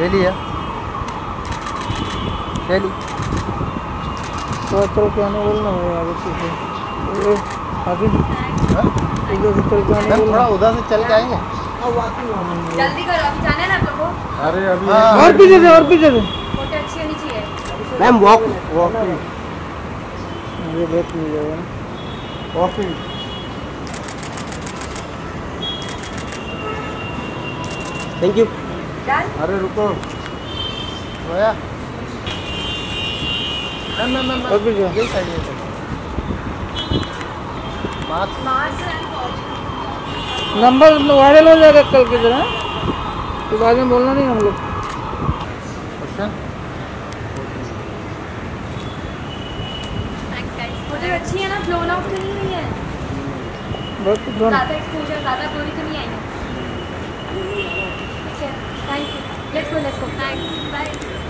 शैली है। शैली थोड़ा चल के आने बोलना भाई आगे पीछे। आगे। हाँ? इधर से चल के आने थोड़ा उधर से चल के आएँगे? जल्दी करो अभी जाना है ना आप लोगों को अरे अभी हाँ, और पीछे से और पीछे से। फ़ोटो अच्छी होनी चाहिए। मैम वॉक वॉकिंग मुझे बैठ मिल जाएगा वॉकिंग थैंक यू अरे रुको। Side mask? नंबर वायरल हो जाएगा कल की तरह। तो बाद में बोलना नहीं हम लोग। क्वेश्चन थैंक्स गाइस फ़ोटो अच्छी है ना ब्लोन आउट तो नहीं है। बहुत ज़्यादा एक्सपोजर ज़्यादा ब्लोरी तो नहीं आई है ठीक है थैंक यू लेट्स